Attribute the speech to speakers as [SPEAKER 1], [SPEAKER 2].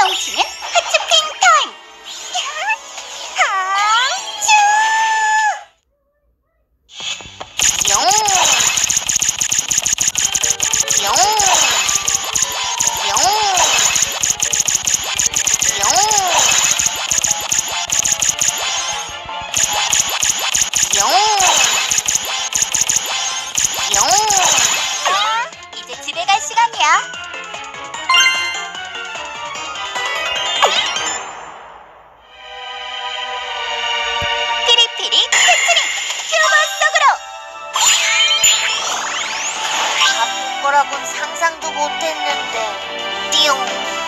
[SPEAKER 1] 넘치는 하츄핑 타임! 용! 이제 집에 갈 시간이야. 거라곤 상상도 못했는데. 띠용.